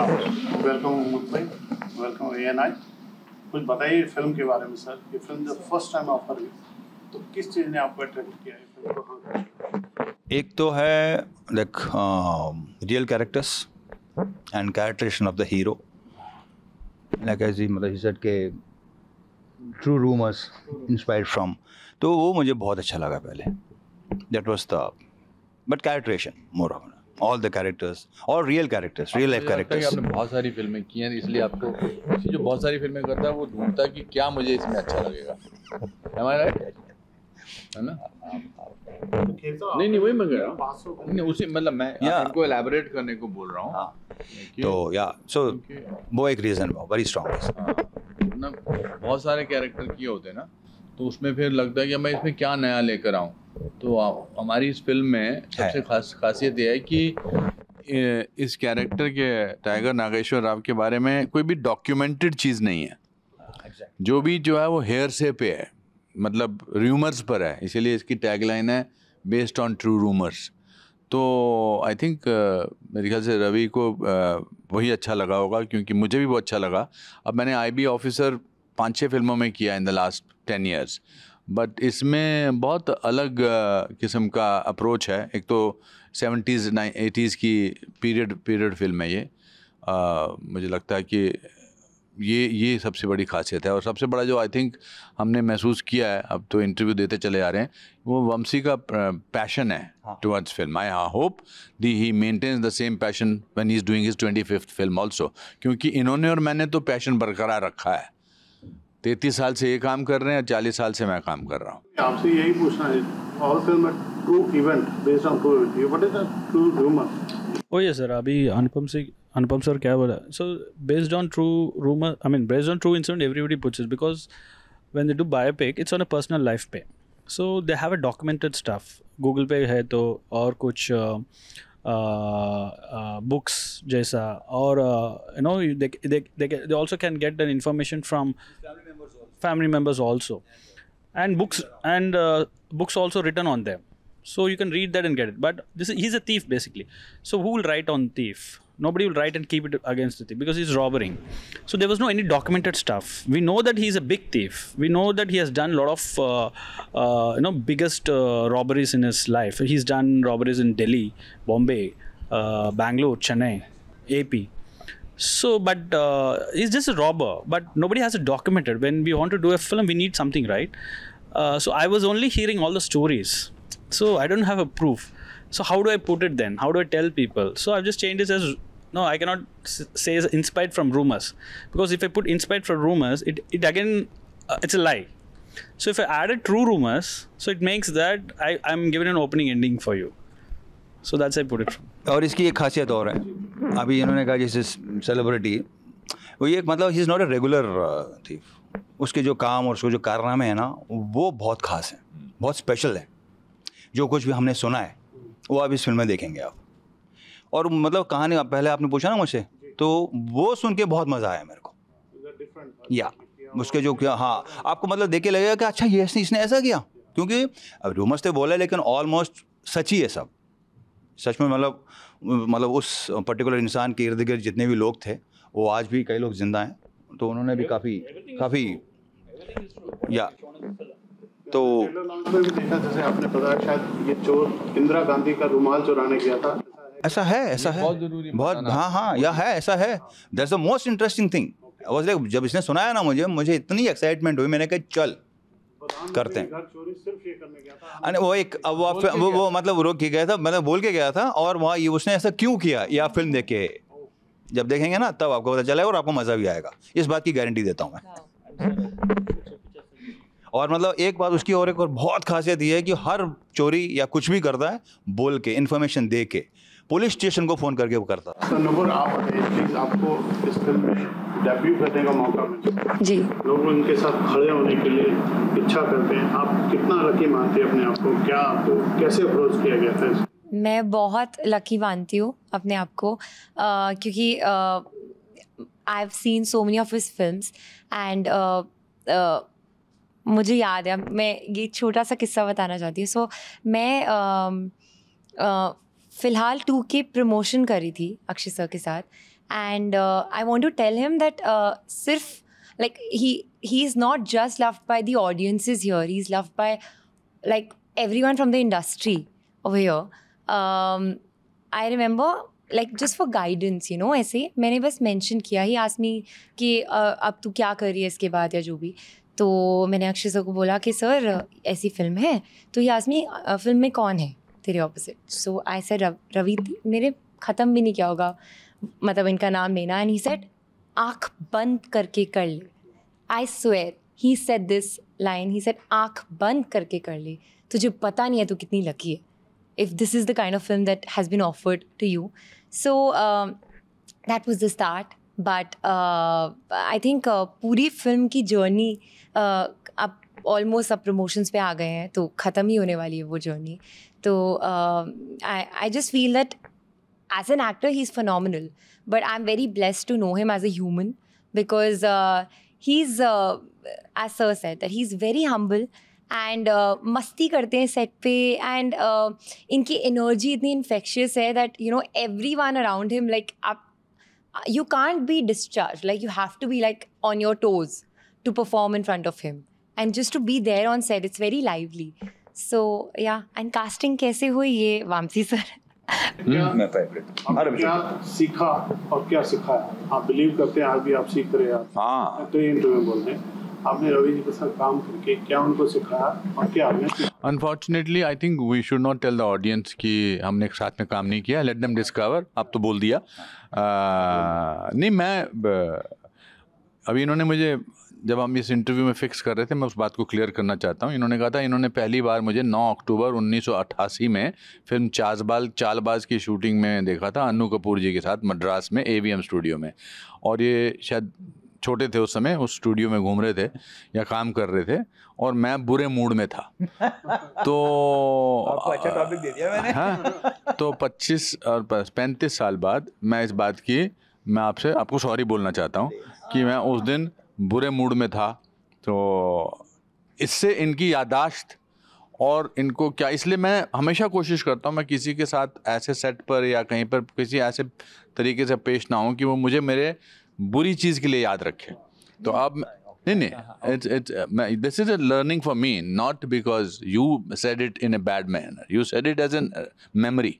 Welcome welcome कुछ बताइए film के बारे में सर ये फ़िल्म जब फ़र्स्ट टाइम ऑफ़र हुई तो किस चीज़ ने आपको अट्रैक्ट किया है एक तो है like real characters and characterization of the hero मतलब सेड के ट्रू रूमर्स इंस्पायर्ड फ्रॉम तो वो मुझे बहुत अच्छा लगा पहले। That was the but characterization more of all the characters और real characters real life characters आपने बहुत सारी फ़िल्में की हैं इसलिए आपको जो बहुत सारी फ़िल्में करता है वो ढूंढता है कि क्या मुझे इसमें अच्छा लगेगा। राइट है ना? नहीं नहीं वही मैं कह रहा हूँ। नहीं उसी मतलब मैं. इनको एलैबोरेट करने को बोल रहा हूँ हाँ। तो या सो वो एक रीज़न वेरी स्ट्रॉन्ग हाँ, ना बहुत सारे कैरेक्टर किए होते हैं ना। तो उसमें फिर लगता है कि मैं इसमें क्या नया लेकर आऊँ? तो हमारी इस फ़िल्म में सबसे खास खासियत यह है कि इस कैरेक्टर के टाइगर नागेश्वर राव के बारे में कोई भी डॉक्यूमेंटेड चीज़ नहीं है। जो भी जो है वो हेयर से पे है। मतलब रूमर्स पर है। इसीलिए इसकी टैगलाइन है बेस्ड ऑन ट्रू रूमर्स तो आई थिंक मेरे ख्याल से रवि को uh, वही अच्छा लगा होगा क्योंकि मुझे भी वो अच्छा लगा। अब मैंने आईबी ऑफिसर पाँच छः फ़िल्मों में किया in the last ten years but इसमें बहुत अलग किस्म का अप्रोच है। एक तो सेवेंटीज़ नाइन एटीज़ की पीरियड पीरियड फ़िल्म है ये। uh, मुझे लगता है कि ये ये सबसे बड़ी खासियत है। और सबसे बड़ा जो आई थिंक हमने महसूस किया है अब तो इंटरव्यू देते चले आ रहे हैं वो वंशी का पैशन है towards film I I hope the he maintains the same passion when he is doing his twenty fifth film also क्योंकि इन्होंने और मैंने तो पैशन बरकरार रखा है। तैतीस साल से ये काम कर रहे हैं और चालीस साल से मैं काम कर रहा हूँ। आपसे यही पूछना है all film true event based on true event what is true humour ओ ये सर अभी अनुपम से अनुपम सर क्या बोला? So based on true rumour I mean based on true incident everybody puts because when they do biopic it's on a personal life पे। So they have a documented stuff google पे है तो और कुछ Uh, uh, books jaisa or uh, you know they, they, they, they also can get the information from family members also, family members also. and books and books also written on them. So you can read that and get it. But this is, he's a thief basically. So who will write on thief? Nobody will write and keep it against the thief because he's robbing so there was no any documented stuff we know that he's a big thief we know that he has done a lot of uh, uh, you know biggest uh, robberies in his life he's done robberies in delhi bombay uh, bangalore chennai ap so, but uh, he's just a robber. But nobody has it documented. When we want to do a film, we need something, right? Uh, so I was only hearing all the stories. So I don't have a proof. So how do I put it then? How do I tell people? So I've just changed this as no. I cannot say inspired from rumors because if I put inspired from rumors, it it again uh, it's a lie. So if I added true rumors, so it makes that I I'm giving an opening ending for you. So that's I put it from. और इसकी एक खासियत और है अभी इन्होंने कहा जैसे सेलिब्रिटी वो ये मतलब he is not a regular thief उसके जो काम और उसके जो कारनामे हैं ना वो बहुत खास हैं बहुत स्पेशल है जो कुछ भी हमने सुना है वो आप इस फ़िल्म में देखेंगे आप और मतलब कहानी पहले आपने पूछा ना मुझसे तो वो सुन के बहुत मज़ा आया मेरे को। या उसके जो क्या हाँ आपको मतलब देख के लगेगा कि अच्छा ये इसने इसने ऐसा किया। क्योंकि अब रूमर्स तो बोला लेकिन ऑलमोस्ट सच ही है सब। सच में मतलब मतलब उस पर्टिकुलर इंसान के इर्द गिर्द जितने भी लोग थे वो आज भी कई लोग ज़िंदा हैं। तो उन्होंने भी काफ़ी काफ़ी या। तो जैसे आपने बताया शायद ये चोर इंदिरा गांधी का रुमाल चुराने गया था ऐसा है? ऐसा है। बहुत ज़रूरी बहुत हाँ हाँ या है ऐसा है। That's the most interesting thing was like जब इसने सुनाया ना मुझे मुझे इतनी एक्साइटमेंट हुई मैंने कहा चल करते हैं. घर चोरी सिर्फ़ ये करने गया था। अरे वो एक अब वो वो वो मतलब रोक के गया था मतलब बोल के गया था और वहाँ ये उसने ऐसा क्यों किया या फ़िल्म देख के? जब देखेंगे ना तब आपको पता चलेगा और आपको मज़ा भी आएगा। इस बात की गारंटी देता हूँ मैं। और मतलब एक बात उसकी और एक और बहुत खासियत ये है कि हर चोरी या कुछ भी करता है बोल के इन्फॉर्मेशन दे के। पुलिस स्टेशन को फ़ोन करके वो करता तो आप आपको इस फ़िल्म में डेब्यू करने का मौका मिला जी। लोग उनके साथ खड़े होने के लिए इच्छा करते हैं। आप कितना लकी मानते हैं अपने आप को? क्या आपको कैसे अप्रोच किया गया था मैं बहुत लकी मानती हूँ अपने आप को क्योंकि I have seen so many of his films and मुझे याद है मैं ये छोटा सा किस्सा बताना चाहती हूँ। सो so, मैं अम, अ, फ़िलहाल टू के प्रमोशन करी थी अक्षय सर के साथ। And I want to tell him that सिर्फ़ like he he is not just love by the audience is here he is love by like every one from the industry over here I remember like just for guidance you know ऐसे मैंने बस mention किया। ही आसमी कि uh, अब तू क्या कर रही है इसके बाद या जो भी। तो मैंने अक्षय सर को बोला कि सर ऐसी फ़िल्म है? तो ये आसमी फ़िल्म में कौन है? तेरे opposite so I sir Ravi मेरे ख़त्म भी नहीं किया होगा। मतलब इनका नाम लेना एंड ही सेट आँख बंद करके कर ले। I swear he set this line he set आँख बंद करके कर ले। तुझे पता नहीं है तू कितनी लकी है। If this is the kind of film that has been offered to you so that was the start but I uh, uh, पूरी फ़िल्म की जर्नी uh, अब ऑलमोस्ट सब प्रमोशंस पे आ गए हैं तो ख़त्म ही होने वाली है वो जर्नी तो I just feel that as an actor he is phenomenal but I am very blessed to know him as human because he is as sir set he is very humble and मस्ती करते हैं set पे and इनकी energy इतनी infectious है that you know every one around him like आप you can't be discharge like you have to be like on your toes to perform in front of him and just to be there on set it's very lively. So yeah and casting कैसे हुई ये Vamshi sir क्या? मैं favorite. आपने क्या सीखा और क्या सिखाया? आप बिलीव करते हैं आज भी आप सीख रहे हैं। हाँ। कई इंटरव्यू में बोलते हैं। आपने रवि जी के साथ काम करके क्या उनको सिखाया और क्या आपने unfortunately I think we should not tell the audience कि हमने एक साथ में काम नहीं किया। लेट देम डिस्कवर आप तो बोल दिया। आ, नहीं मैं अभी इन्होंने मुझे जब हम इस इंटरव्यू में फिक्स कर रहे थे मैं उस बात को क्लियर करना चाहता हूँ। इन्होंने कहा था इन्होंने पहली बार मुझे 9 अक्टूबर 1988 में फ़िल्म चाजबाल चालबाज की शूटिंग में देखा था अन्नू कपूर जी के साथ मद्रास में ए स्टूडियो में। और ये शायद छोटे थे उस समय उस स्टूडियो में घूम रहे थे या काम कर रहे थे और मैं बुरे मूड में था। तो अच्छा टॉपिक दे दिया मैंने। हाँ तो 25 और 35 साल बाद मैं इस बात की मैं आपसे आपको सॉरी बोलना चाहता हूँ कि मैं उस दिन बुरे मूड में था तो इससे इनकी यादाश्त और इनको क्या इसलिए मैं हमेशा कोशिश करता हूँ मैं किसी के साथ ऐसे सेट पर या कहीं पर किसी ऐसे तरीके से पेश ना हूँ कि वो मुझे मेरे बुरी चीज़ के लिए याद रखे। तो अब नहीं नहीं it's it's this is a learning for me not because you said it in a bad manner you said it as an memory